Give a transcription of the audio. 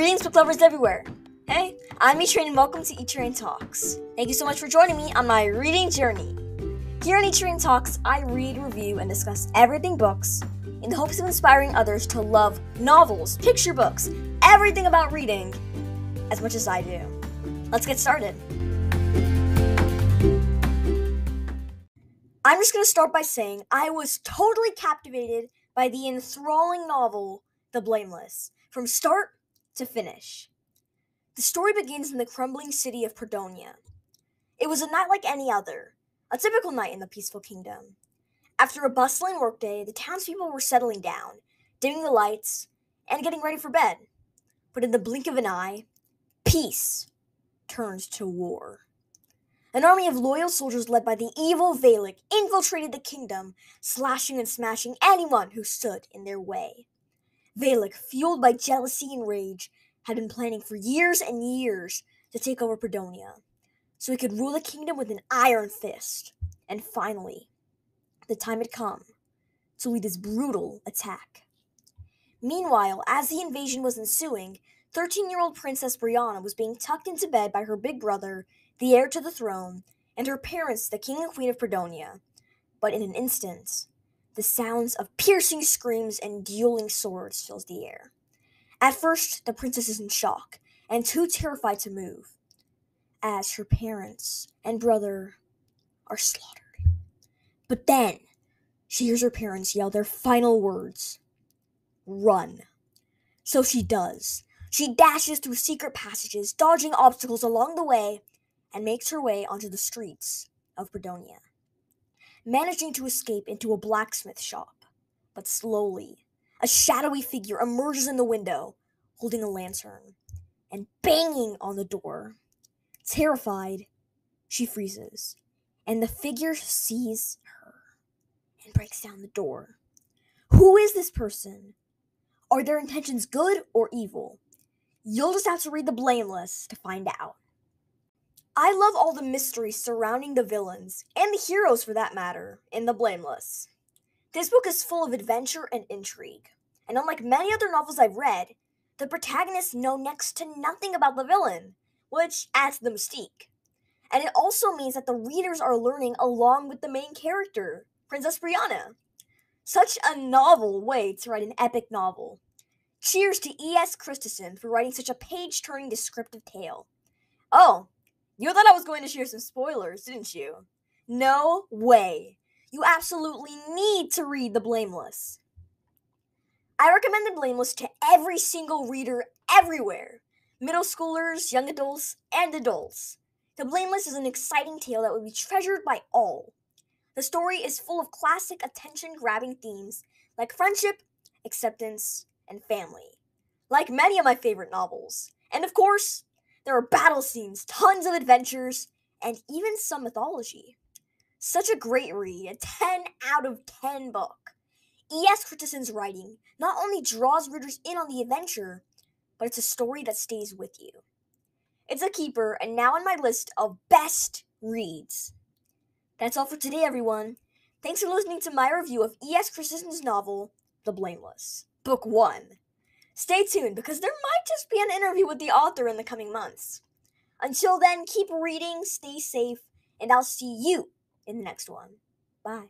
Greetings, book lovers everywhere. Hey, I'm E-Train and welcome to E-Train Talks. Thank you so much for joining me on my reading journey. Here on E-Train Talks, I read, review, and discuss everything books in the hopes of inspiring others to love novels, picture books, everything about reading as much as I do. Let's get started. I'm just going to start by saying I was totally captivated by the enthralling novel, The Blameless, from start to finish. The story begins in the crumbling city of Predonia. It was a night like any other, a typical night in the peaceful kingdom. After a bustling workday, the townspeople were settling down, dimming the lights, and getting ready for bed. But in the blink of an eye, peace turned to war. An army of loyal soldiers led by the evil Valak infiltrated the kingdom, slashing and smashing anyone who stood in their way. Valak, fueled by jealousy and rage, had been planning for years and years to take over Predonia, so he could rule the kingdom with an iron fist. And finally, the time had come to lead his brutal attack. Meanwhile, as the invasion was ensuing, 13 year old Princess Brianna was being tucked into bed by her big brother the heir to the throne, and her parents, the king and queen of Predonia. But in an instant, the sounds of piercing screams and dueling swords fills the air. At first, the princess is in shock and too terrified to move, as her parents and brother are slaughtered. But then, she hears her parents yell their final words Run. So she does. She dashes through secret passages, dodging obstacles along the way, and makes her way onto the streets of Predonia, managing to escape into a blacksmith shop. But slowly, a shadowy figure emerges in the window, holding a lantern and banging on the door. Terrified, she freezes, and the figure sees her and breaks down the door. Who is this person? Are their intentions good or evil? You'll just have to read The Blameless to find out. I love all the mystery surrounding the villains, and the heroes for that matter, in The Blameless. This book is full of adventure and intrigue, and unlike many other novels I've read, the protagonists know next to nothing about the villain, which adds to the mystique. And it also means that the readers are learning along with the main character, Princess Brianna. Such a novel way to write an epic novel. Cheers to E.S. Christison for writing such a page turning descriptive tale. Oh, you thought I was going to share some spoilers, didn't you? No way. You absolutely need to read The Blameless. I recommend The Blameless to every single reader everywhere middle schoolers, young adults, and adults. The Blameless is an exciting tale that will be treasured by all. The story is full of classic attention grabbing themes like friendship, acceptance, and family, like many of my favorite novels. And of course, there are battle scenes, tons of adventures, and even some mythology. Such a great read, a 10 out of 10 book. E.S. Christison's writing not only draws readers in on the adventure, but it's a story that stays with you. It's a keeper and now on my list of best reads. That's all for today, everyone. Thanks for listening to my review of E.S. Christison's novel, The Blameless, Book 1. Stay tuned because there might just be an interview with the author in the coming months. Until then, keep reading, stay safe, and I'll see you in the next one. Bye.